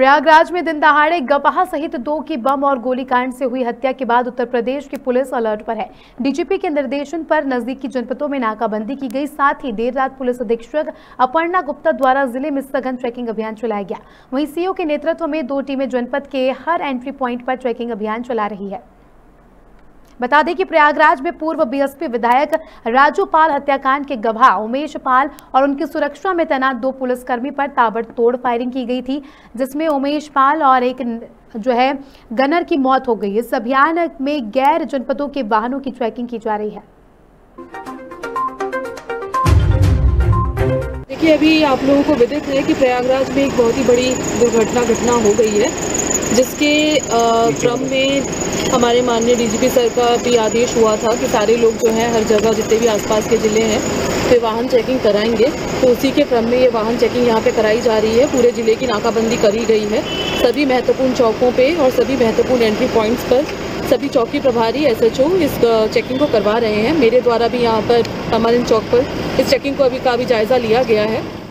प्रयागराज में दिन दहाड़े गपाह सहित दो की बम और गोलीकांड से हुई हत्या के बाद उत्तर प्रदेश की पुलिस अलर्ट पर है। डीजीपी के निर्देशन पर नजदीकी जनपदों में नाकाबंदी की गई, साथ ही देर रात पुलिस अधीक्षक अपर्णा गुप्ता द्वारा ज़िले में सघन ट्रैकिंग अभियान चलाया गया। वहीं सीओ के नेतृत्व में दो टीमें जनपद के हर एंट्री प्वाइंट पर ट्रैकिंग अभियान चला रही है। बता दें कि प्रयागराज में पूर्व बीएसपी विधायक राजू पाल हत्याकांड के गवाह उमेश पाल और उनकी सुरक्षा में तैनात दो पुलिसकर्मी पर ताबड़तोड़ फायरिंग की गई थी, जिसमें उमेश पाल और एक जो है, गनर की मौत हो गई। इस अभियान में गैर जनपदों के वाहनों की ट्रैकिंग की जा रही है। देखिए, अभी आप लोगों को विदित है कि प्रयागराज में एक बहुत ही बड़ी दुर्घटना, घटना हो गई है। जिसके क्रम में हमारे माननीय डीजीपी सर का भी आदेश हुआ था कि सारे लोग जो हैं हर जगह जितने भी आसपास के ज़िले हैं, वे वाहन चेकिंग कराएँगे। तो उसी के क्रम में ये वाहन चेकिंग यहाँ पे कराई जा रही है। पूरे ज़िले की नाकाबंदी करी गई है। सभी महत्वपूर्ण चौकों पे और सभी महत्वपूर्ण एंट्री पॉइंट्स पर सभी चौकी प्रभारी एसएचओ इस चेकिंग को करवा रहे हैं। मेरे द्वारा भी यहाँ पर तमालिन चौक पर इस चेकिंग को अभी का भी जायज़ा लिया गया है।